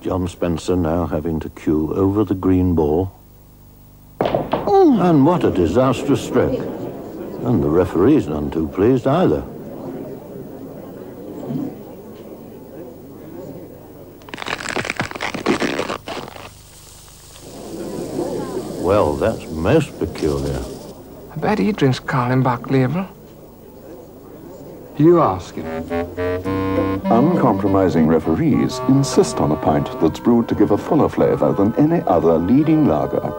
John Spencer now having to cue over the green ball. And what a disastrous stroke. And the referee's none too pleased either. Well, that's most peculiar. I bet he drinks Carling label. You ask him. Uncompromising referees insist on a pint that's brewed to give a fuller flavor than any other leading lager.